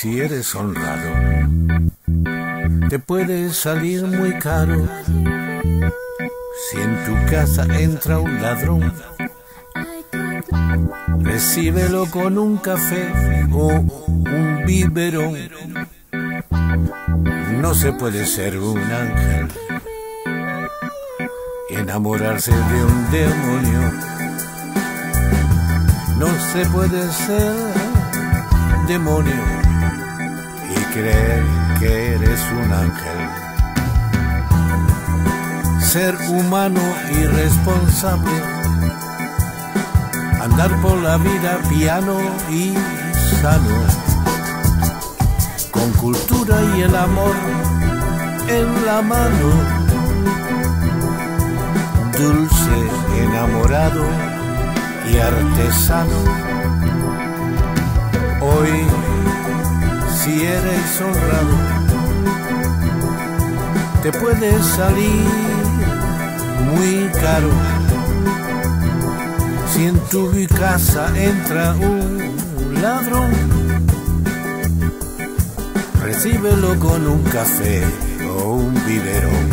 si eres honrado, te puede salir muy caro. Si en tu casa entra un ladrón, recíbelo con un café o un biberón. No se puede ser un ángel y enamorarse de un demonio. No se puede ser demonio creer que eres un ángel. Ser humano y responsable, andar por la vida piano y sano, con cultura y el amor en la mano, dulce, enamorado y artesano. Hoy, si eres honrado, te puede salir muy caro. Si en tu casa entra un ladrón, recíbelo con un café o un biberón.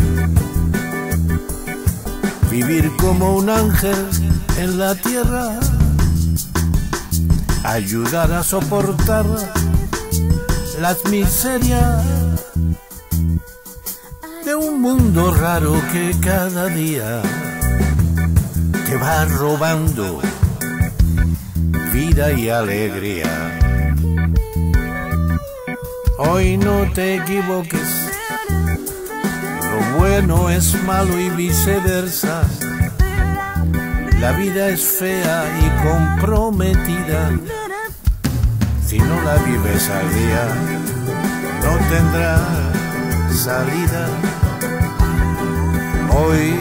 Vivir como un ángel en la tierra, ayudar a soportar las miserias de un mundo raro que cada día te va robando vida y alegría. Hoy no te equivoques, lo bueno es malo y viceversa. La vida es fea y comprometida. Si no la vives al día, no tendrá salida. Hoy,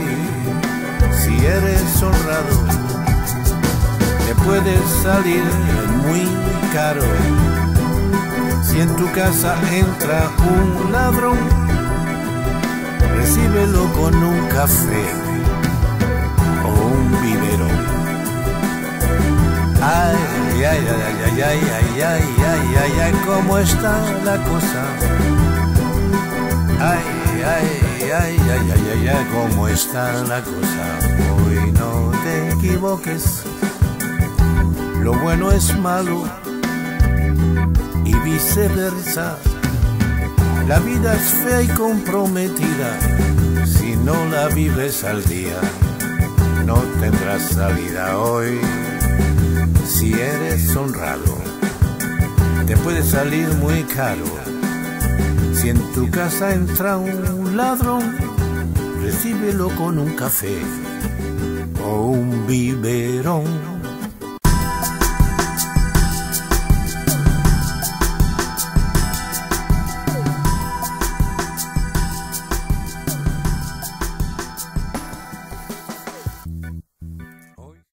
si eres honrado, te puede salir muy caro. Si en tu casa entra un ladrón, recíbelo con un café o un biberón. Ay, ay, ay, ay, ay, ay, ay, ay, ay, ay, cómo está la cosa. Ay, ay, ay, ay, ay, ay, ay, cómo está la cosa. Hoy no te equivoques, lo bueno es malo y viceversa. La vida es fea y comprometida, si no la vives al día, no tendrás salida hoy. Si eres honrado, salir muy caro. Si en tu casa entra un ladrón, recíbelo con un café o un biberón.